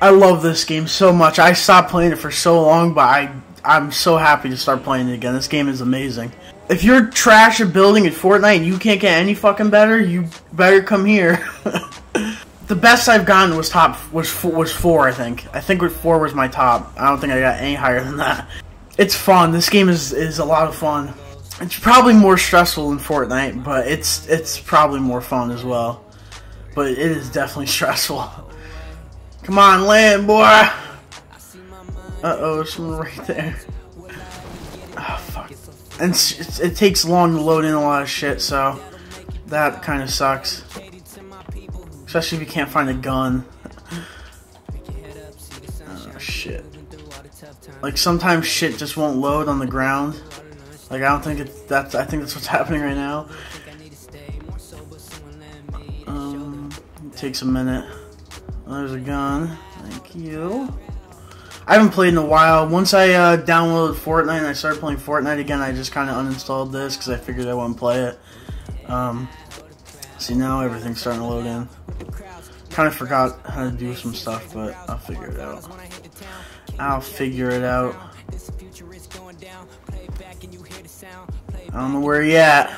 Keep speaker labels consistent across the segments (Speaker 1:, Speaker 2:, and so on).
Speaker 1: I love this game so much. I stopped playing it for so long, but I I'm so happy to start playing it again. This game is amazing. If you're trash at building at Fortnite and you can't get any fucking better, you better come here. the best I've gotten was top was four, was four. I think. I think four was my top. I don't think I got any higher than that. It's fun. This game is is a lot of fun. It's probably more stressful than Fortnite, but it's it's probably more fun as well. But it is definitely stressful. Come on, land, boy. Uh oh, someone right there. Oh fuck. And it takes long to load in a lot of shit, so that kind of sucks. Especially if you can't find a gun. Oh, shit. Like, sometimes shit just won't load on the ground. Like, I don't think it's, that's, I think that's what's happening right now. Um, it takes a minute. There's a gun. Thank you. I haven't played in a while. Once I uh, downloaded Fortnite and I started playing Fortnite again, I just kind of uninstalled this because I figured I wouldn't play it. Um, see, now everything's starting to load in. Kind of forgot how to do some stuff, but I'll figure it out. I'll figure it out. I don't know where he at.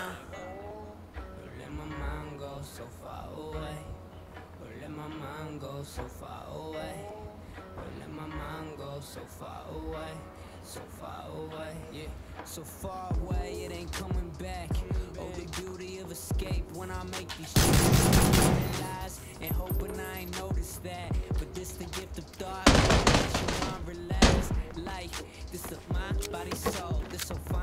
Speaker 1: So far away, it ain't coming back. Oh, the beauty of escape when I make these realize and hoping I ain't that. But this the gift of thought, relax, like this is my body soul, this so fine.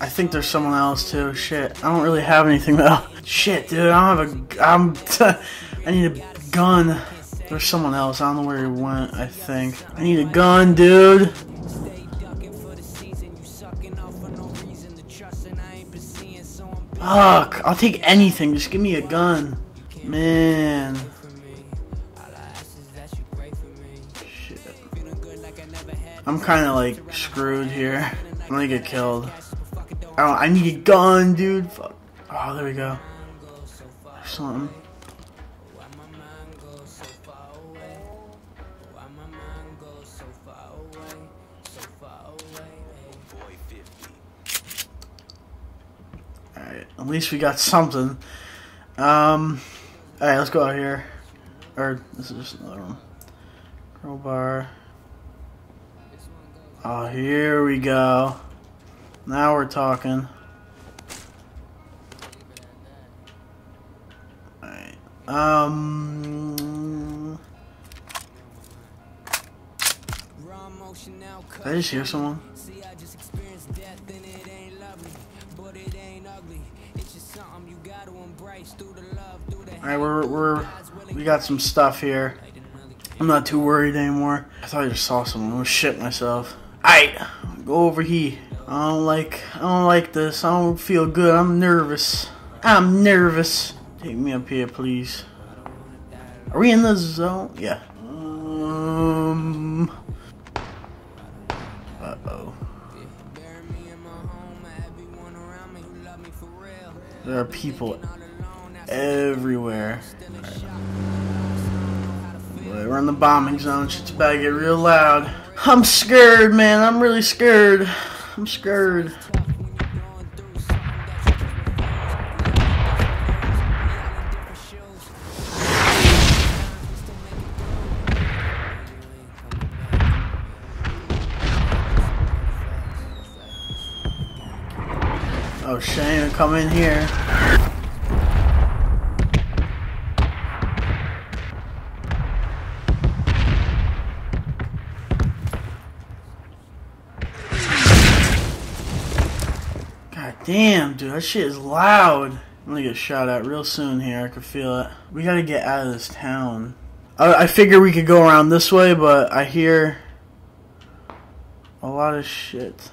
Speaker 1: I think there's someone else too. Shit, I don't really have anything though. Shit, dude, I don't have a. I'm. I need a gun. There's someone else. I don't know where he went, I think. I need a gun, dude. Fuck. I'll take anything. Just give me a gun. Man. Shit. I'm kind of like screwed here. I'm gonna get killed. Oh, I need a gun, dude. Fuck. Oh, there we go. Something. At least we got something. Um, alright, let's go out here. Or, this is just another one. Crowbar. Oh, here we go. Now we're talking. Alright. Um. Did I just hear someone? Alright, we're, we're, we got some stuff here. I'm not too worried anymore. I thought I just saw someone. I was shit myself. Alright, go over here. I don't like, I don't like this. I don't feel good. I'm nervous. I'm nervous. Take me up here, please. Are we in the zone? Yeah. Um. Uh oh. There are people everywhere. Right. We're in the bombing zone. Shit's about to get real loud. I'm scared, man. I'm really scared. I'm scared. Oh, Shane, come in here. Damn, dude, that shit is loud. I'm gonna get shot at real soon here. I can feel it. We gotta get out of this town. I, I figure we could go around this way, but I hear a lot of shit.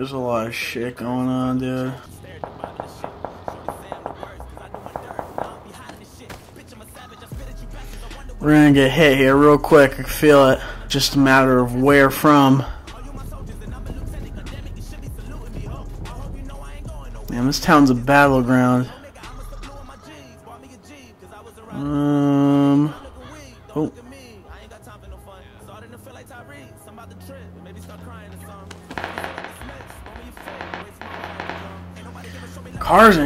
Speaker 1: There's a lot of shit going on, dude. We're gonna get hit here real quick. I can feel it. Just a matter of where from. Man, this town's a battleground.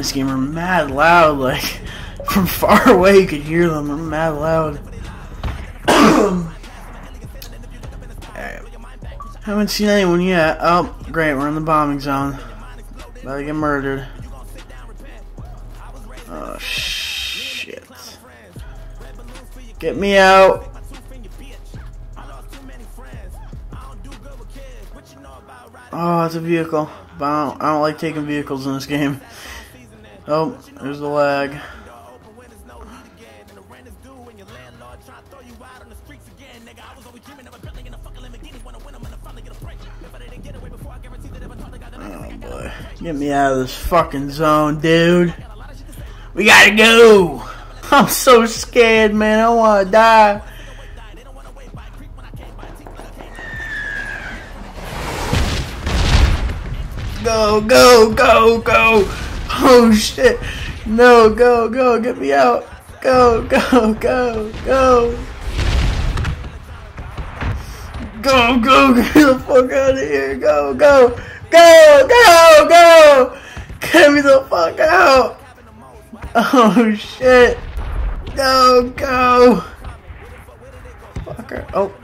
Speaker 1: This game are mad loud. Like, from far away you could hear them. They're mad loud. Haven't seen anyone yet. Oh, great, we're in the bombing zone. About to get murdered. Oh, shit. Get me out. Oh, it's a vehicle. But I don't, I don't like taking vehicles in this game. Oh, there's the lag. Oh boy. Get me out of this fucking zone, dude. We gotta go! I'm so scared, man. I wanna die. Go, go, go, go! Oh shit! No, go, go, get me out! Go, go, go, go! Go, go, get the fuck out of here! Go, go, go, go, go! Get me the fuck out! Oh shit! Go, go! Fucker! Oh.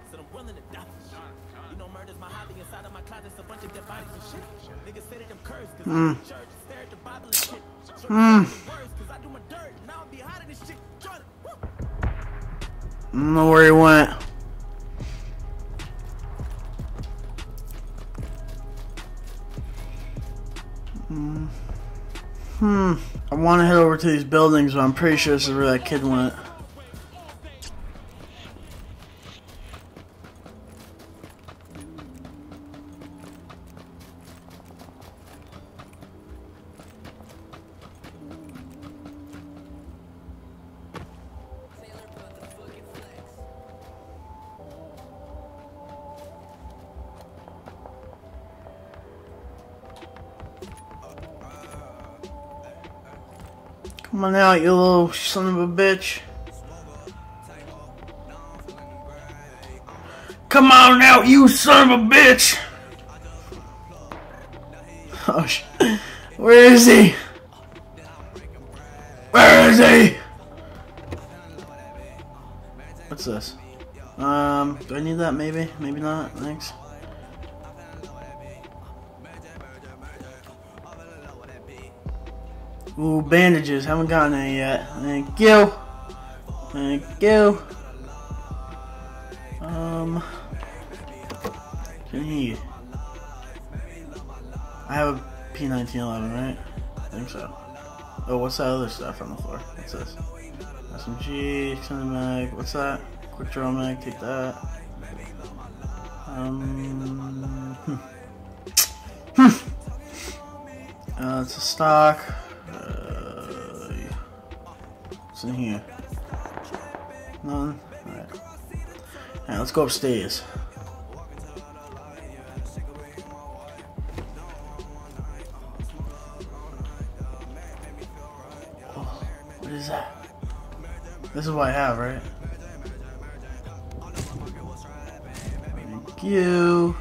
Speaker 1: Said I'm willing to die for shit. You know, murder's my hobby inside of my closet's a bunch of dead bodies and shit. Niggas say that I'm cursed cause mm. I'm in church, stare at the Bible and shit. So mm. I do my dirt, now I'll be this shit. I don't know where he went. Hmm. Hmm. I want to head over to these buildings, but I'm pretty sure this is where that kid went. Come on out, you little son of a bitch. Come on out, you son of a bitch! Oh, Where is he? Where is he? What's this? Um, do I need that? Maybe? Maybe not? Thanks. Ooh, bandages. Haven't gotten any yet. Thank you. Thank you. Um. Need. I have a P1911, right? I think so. Oh, what's that other stuff on the floor? What's this? SMG, extended mag. What's that? Quick draw mag. Take that. Um. Hmm. Hmm. Uh, it's a stock. What's in here? None? Alright. Alright, let's go upstairs. Oh, what is that? This is what I have, right? Fuck you.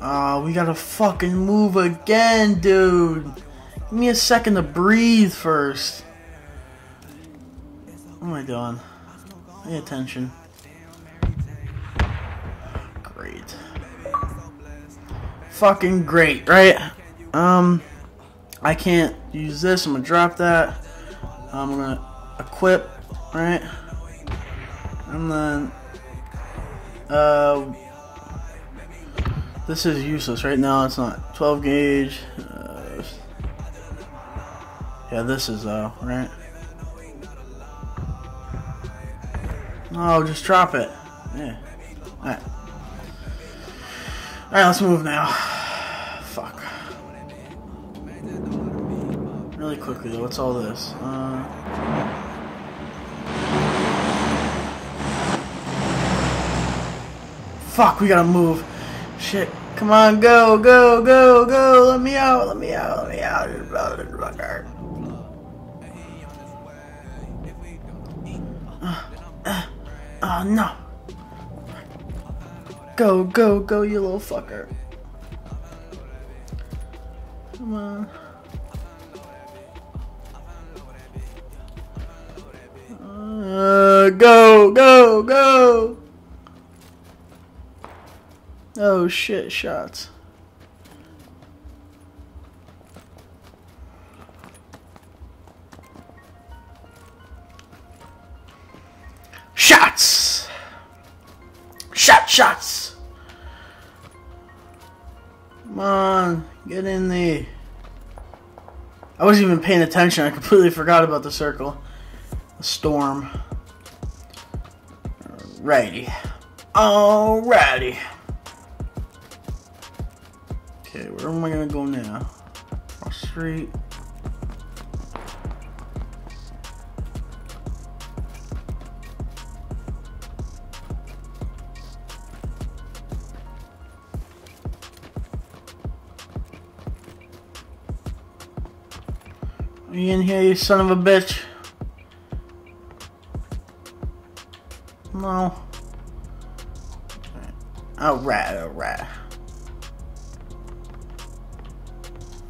Speaker 1: Oh, we gotta fucking move again, dude. Give me a second to breathe first. What am I doing? Pay attention. Great. Fucking great, right? Um, I can't use this. I'm gonna drop that. I'm gonna equip, right? And then, uh, this is useless right now. It's not 12 gauge. Uh, yeah, this is though, right? No, just drop it. Yeah. Alright. Alright, let's move now. Fuck. Really quickly though, what's all this? Uh... Fuck, we gotta move. Shit. Come on, go, go, go, go. Let me out, let me out, let me out. Oh no. Go, go, go, you little fucker. Come on. Uh, go, go, go! Oh shit, shots. Shots! Shot, shots! Come on, get in there. I wasn't even paying attention. I completely forgot about the circle. The storm. Alrighty. Alrighty. Okay, where am I gonna go now? Cross street. You in here, you son of a bitch? No. Alright, alright.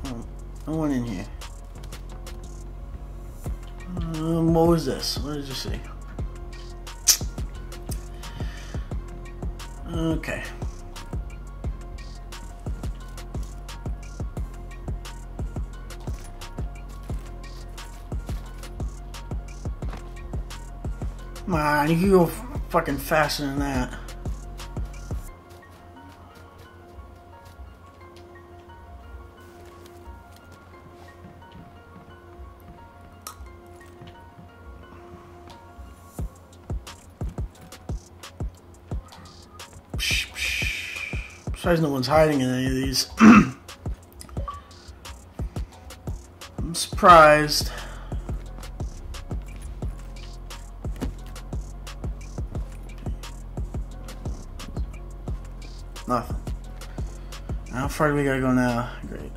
Speaker 1: Oh, no one in here. Um, what was this? What did you see? Okay. On, you can go fucking faster than that. Besides, no one's hiding in any of these. I'm surprised. Far do we gotta go now? Great.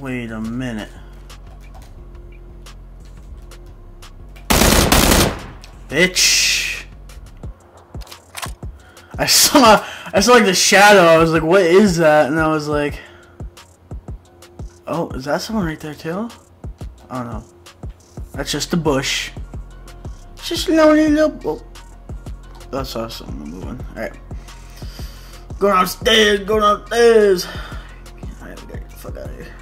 Speaker 1: Wait a minute. Bitch! I saw, I saw like the shadow. I was like, what is that? And I was like, oh, is that someone right there too? Oh no. That's just a bush. It's just lonely little. Oh. That's awesome. I'm moving. Alright. Go downstairs, go downstairs. Alright, we gotta get the fuck out of here.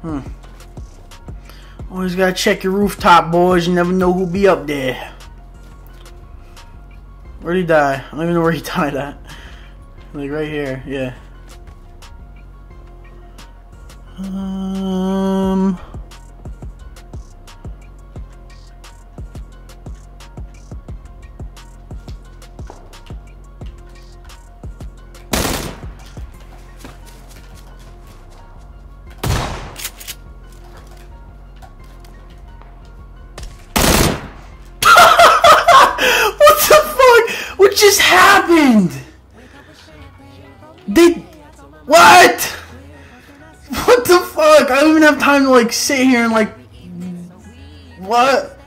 Speaker 1: Hmm. Always gotta check your rooftop, boys. You never know who'll be up there. Where'd he die? I don't even know where he died at. Like right here, yeah. Um. Like sit here and like, what?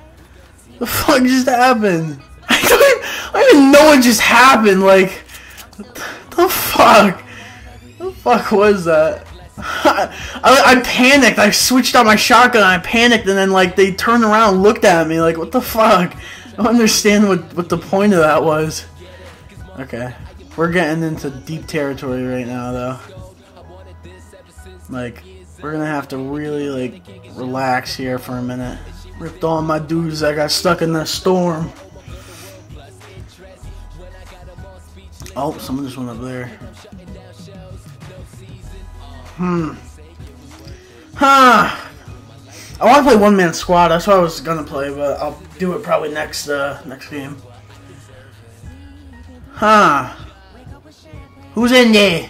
Speaker 1: The fuck just happened? I don't, I even know what just happened. Like, the fuck? The fuck was that? I, I, panicked. I switched out my shotgun. I panicked, and then like they turned around, and looked at me, like, "What the fuck?" I don't understand what what the point of that was. Okay, we're getting into deep territory right now, though. Like, we're gonna have to really like relax here for a minute. Ripped all my dudes. I got stuck in the storm. Oh, someone just went up there. Hmm. Huh. I want to play one man squad. That's what I was gonna play, but I'll do it probably next uh, next game. Huh. Who's in there?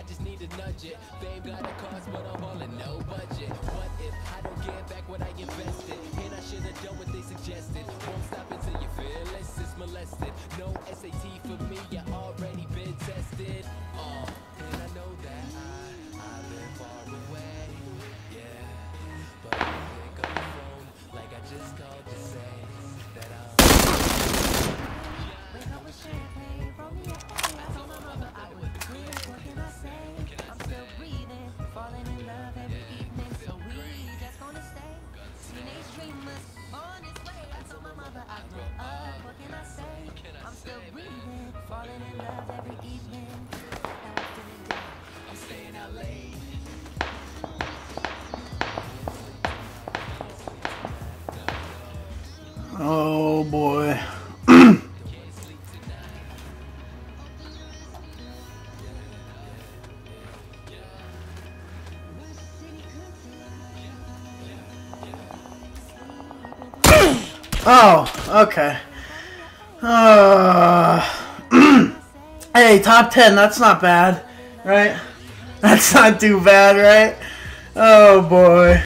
Speaker 1: I just need to nudge it. Fame got a cost, but I'm all in no budget. What if I don't get back what I invested? And I should have done what they suggested. Won't stop until you feel less is molested. No SAT for me, I already been tested. Uh, and I know that I, I've been far away. Yeah, but I pick up the phone like I just called to say that I'm. Wake up with champagne, Teenage dreamers on its way. I told my mother I grew up. What can I say? I'm still breathing, falling in love every evening. I'm staying out late. Oh boy. Oh, okay. Uh, hey, top 10, that's not bad, right? That's not too bad, right? Oh boy.